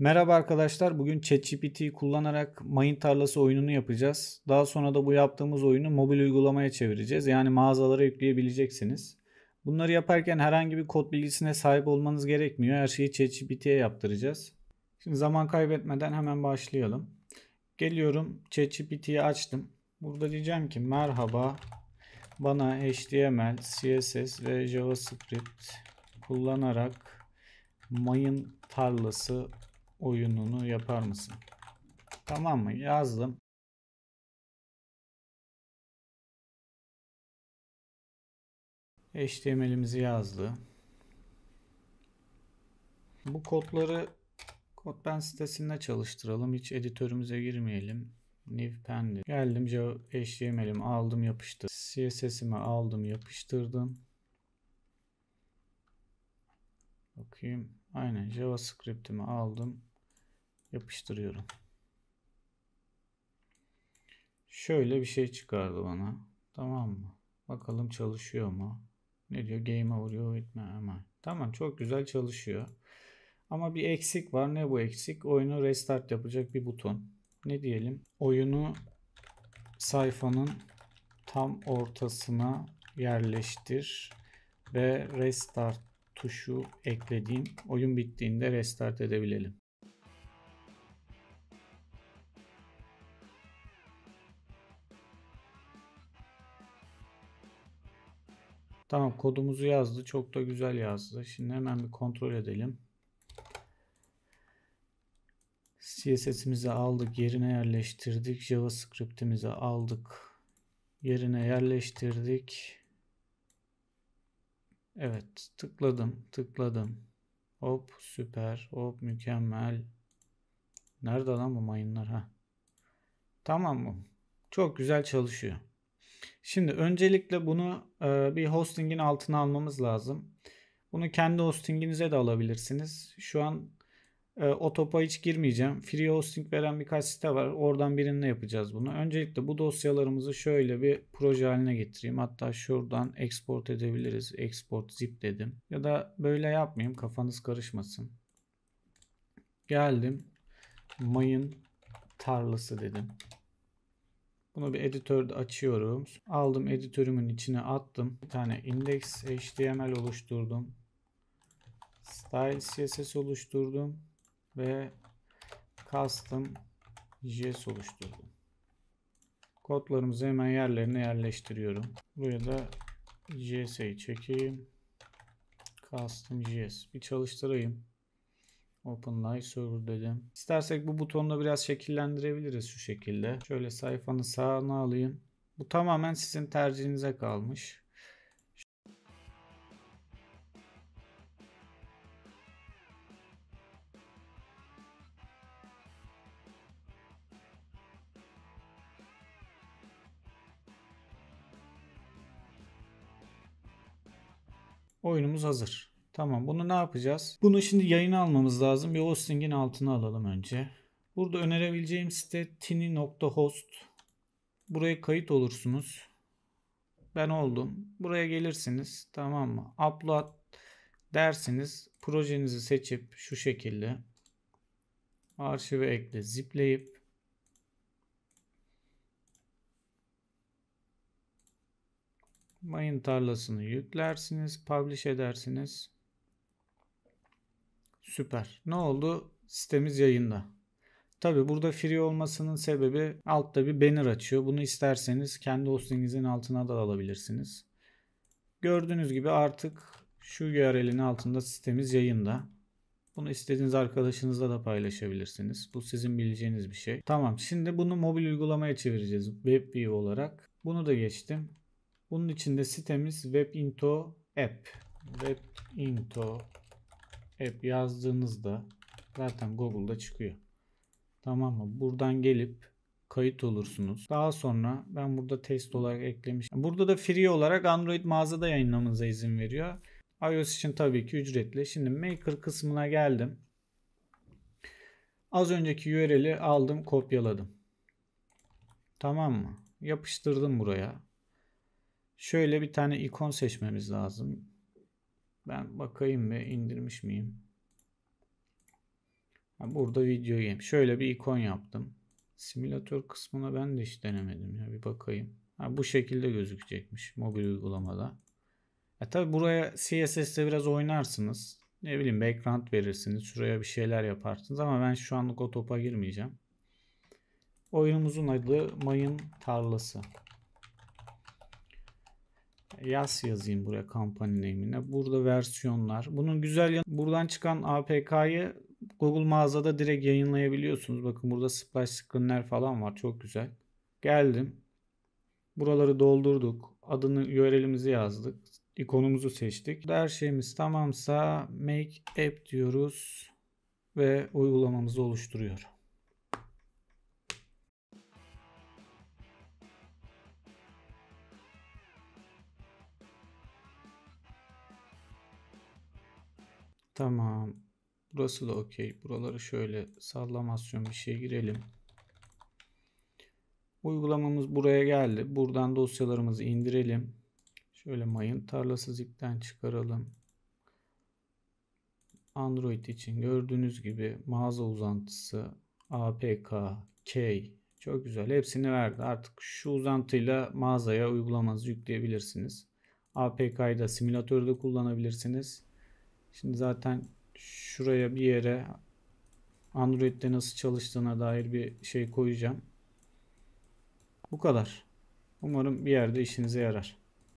Merhaba arkadaşlar. Bugün ChatGPT'yi kullanarak mayın tarlası oyununu yapacağız. Daha sonra da bu yaptığımız oyunu mobil uygulamaya çevireceğiz. Yani mağazalara yükleyebileceksiniz. Bunları yaparken herhangi bir kod bilgisine sahip olmanız gerekmiyor. Her şeyi ChatGPT'ye yaptıracağız. Şimdi zaman kaybetmeden hemen başlayalım. Geliyorum ChatGPT'yi açtım. Burada diyeceğim ki merhaba bana HTML, CSS ve JavaScript kullanarak mayın tarlası oyununu yapar mısın? Tamam mı? Yazdım. HTML'imizi yazdı. Bu kodları CodePen sitesinde çalıştıralım. Hiç editörümüze girmeyelim. New Pen Geldim HTML'imi aldım yapıştırdım. CSS'imi aldım yapıştırdım. Bakayım. Aynen JavaScript'imi aldım. Yapıştırıyorum. Şöyle bir şey çıkardı bana. Tamam mı? Bakalım çalışıyor mu? Ne diyor? Game over you with me. Ama. Tamam çok güzel çalışıyor. Ama bir eksik var. Ne bu eksik? Oyunu restart yapacak bir buton. Ne diyelim? Oyunu sayfanın tam ortasına yerleştir ve restart tuşu eklediğim oyun bittiğinde restart edebilelim. Tamam kodumuzu yazdı. Çok da güzel yazdı. Şimdi hemen bir kontrol edelim. CSS'imizi aldık. Yerine yerleştirdik. JavaScript'imizi aldık. Yerine yerleştirdik. Evet tıkladım tıkladım. Hop süper. Hop mükemmel. Nerede lan bu mayınlar ha? Tamam mı? Çok güzel çalışıyor. Şimdi öncelikle bunu e, bir hostingin altına almamız lazım. Bunu kendi hostinginize de alabilirsiniz. Şu an e, o topa hiç girmeyeceğim. Free hosting veren birkaç site var. Oradan birinde yapacağız bunu. Öncelikle bu dosyalarımızı şöyle bir proje haline getireyim. Hatta şuradan export edebiliriz. Export zip dedim. Ya da böyle yapmayayım. Kafanız karışmasın. Geldim. Mayın tarlası dedim. Bunu bir editörde açıyorum. Aldım editörümün içine attım. Bir tane index HTML oluşturdum. Style CSS oluşturdum ve custom JS oluşturdum. Kodlarımızı hemen yerlerine yerleştiriyorum. Buraya da JS'yi çekeyim. Custom JS. Bir çalıştırayım. Open Live Server dedim. İstersek bu butonla biraz şekillendirebiliriz şu şekilde. Şöyle sayfanın sağına alayım. Bu tamamen sizin tercihinize kalmış. Oyunumuz hazır. Tamam bunu ne yapacağız? Bunu şimdi yayına almamız lazım. Bir hostingin altına alalım önce. Burada önerebileceğim site tini.host. Buraya kayıt olursunuz. Ben oldum. Buraya gelirsiniz. Tamam mı? Upload dersiniz. Projenizi seçip şu şekilde arşive ekle zipleyip mayın tarlasını yüklersiniz. Publish edersiniz. Süper. Ne oldu? Sitemiz yayında. Tabi burada free olmasının sebebi altta bir banner açıyor. Bunu isterseniz kendi hostinginizin altına da alabilirsiniz. Gördüğünüz gibi artık şu URL'in altında sitemiz yayında. Bunu istediğiniz arkadaşınızla da paylaşabilirsiniz. Bu sizin bileceğiniz bir şey. Tamam şimdi bunu mobil uygulamaya çevireceğiz. WebView olarak. Bunu da geçtim. Bunun içinde sitemiz WebInto App. WebInto App yazdığınızda zaten Google'da çıkıyor. Tamam mı? Buradan gelip kayıt olursunuz. Daha sonra ben burada test olarak eklemişim. Burada da free olarak Android mağazada yayınlamanıza izin veriyor. iOS için tabii ki ücretli. Şimdi Maker kısmına geldim. Az önceki URL'i aldım, kopyaladım. Tamam mı? Yapıştırdım buraya. Şöyle bir tane ikon seçmemiz lazım. Ben bakayım ve indirmiş miyim? Burada video game. Şöyle bir ikon yaptım. Simülatör kısmına ben de hiç denemedim ya. Bir bakayım. Ha, bu şekilde gözükecekmiş mobil uygulamada. E tabi buraya CSS'te biraz oynarsınız. Ne bileyim background verirsiniz. Şuraya bir şeyler yaparsınız ama ben şu anlık o topa girmeyeceğim. Oyunumuzun adı Mayın Tarlası. Yaz yazayım buraya company name'ine. Burada versiyonlar. Bunun güzel yanı buradan çıkan APK'yı Google mağazada direkt yayınlayabiliyorsunuz. Bakın burada splash screen'ler falan var. Çok güzel. Geldim. Buraları doldurduk. Adını URL'imizi yazdık. İkonumuzu seçtik. Her şeyimiz tamamsa make app diyoruz ve uygulamamızı oluşturuyor. Tamam. Burası da okey. Buraları şöyle sallamasyon bir şey girelim. Uygulamamız buraya geldi. Buradan dosyalarımızı indirelim. Şöyle mayın tarlası zipten çıkaralım. Android için gördüğünüz gibi mağaza uzantısı APK, Key çok güzel. Hepsini verdi. Artık şu uzantıyla mağazaya uygulamanızı yükleyebilirsiniz. APK'yı da simülatörde kullanabilirsiniz. Şimdi zaten şuraya bir yere Android'de nasıl çalıştığına dair bir şey koyacağım. Bu kadar. Umarım bir yerde işinize yarar.